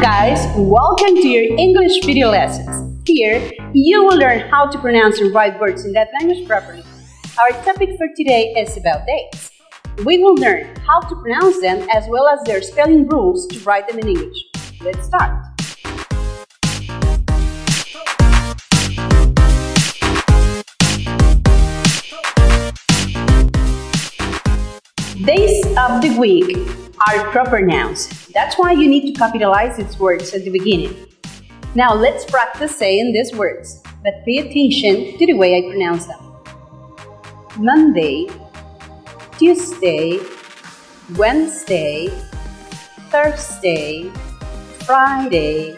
guys, welcome to your English video lessons. Here, you will learn how to pronounce and write words in that language properly. Our topic for today is about dates. We will learn how to pronounce them as well as their spelling rules to write them in English. Let's start. Days of the week are proper nouns. That's why you need to capitalize its words at the beginning. Now let's practice saying these words, but pay attention to the way I pronounce them. Monday, Tuesday, Wednesday, Thursday, Friday,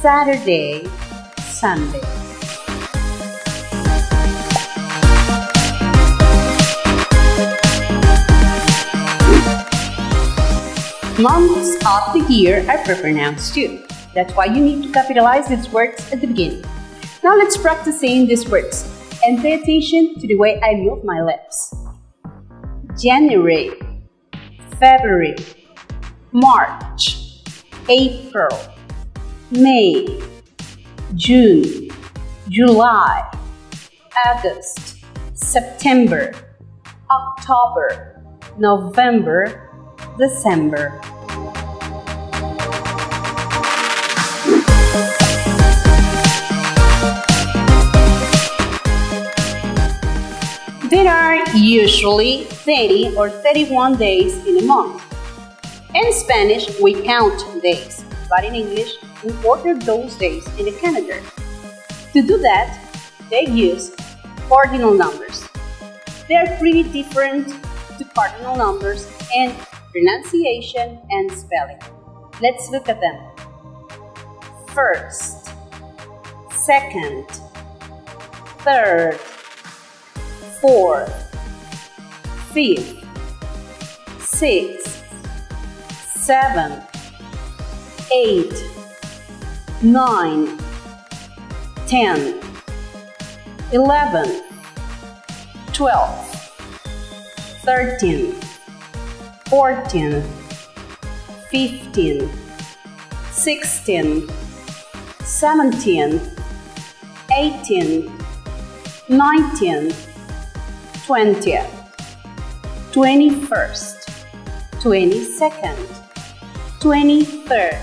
Saturday, Sunday. Months of the year are proper nouns too. That's why you need to capitalize these words at the beginning. Now let's practice saying these words and pay attention to the way I move my lips. January, February, March, April, May, June, July, August, September, October, November, December. There are usually 30 or 31 days in a month. In Spanish, we count days, but in English, we order those days in a calendar. To do that, they use cardinal numbers. They are pretty different to cardinal numbers in pronunciation, and spelling. Let's look at them. First, second, third, fourth, fifth, sixth, seventh, eighth, nine, ten, eleven, twelve, thirteen. 14 15 16 17 18 19 20 21st 22nd 23rd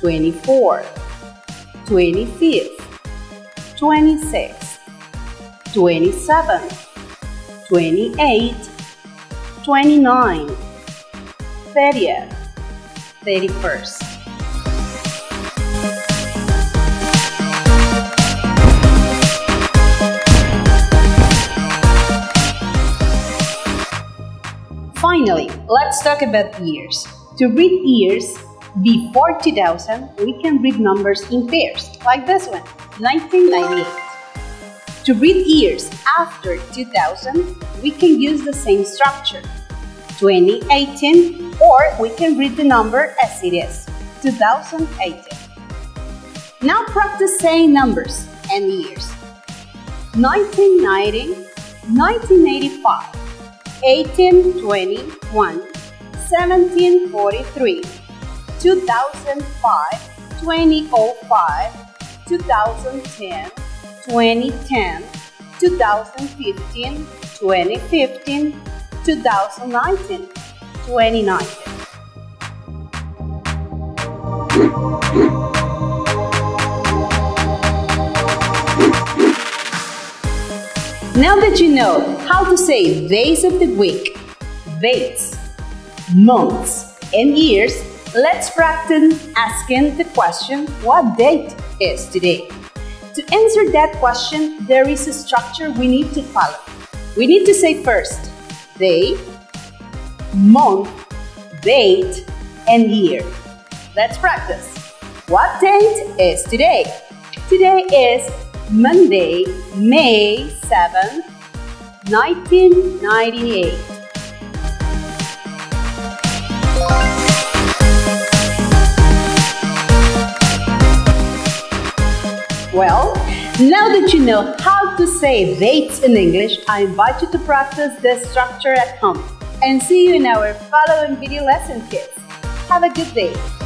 24th 25th 26th 27th 28th 29th, 30th, 31st. Finally, let's talk about years. To read years before 2000, we can read numbers in pairs, like this one, 1998. To read years after 2000, we can use the same structure, 2018, or we can read the number as it is, 2018. Now practice saying numbers and years. 1990, 1985, 1821, 1743, 2005, 2005, 2010, 2010, 2015, 2015, 2019, 2019. Now that you know how to say days of the week, dates, months, and years, let's practice asking the question what date is today. To answer that question, there is a structure we need to follow. We need to say first day, month, date, and year. Let's practice. What date is today? Today is Monday, May 7th, 1998. Now that you know how to say dates in English, I invite you to practice this structure at home. And see you in our following video lesson, kids. Have a good day.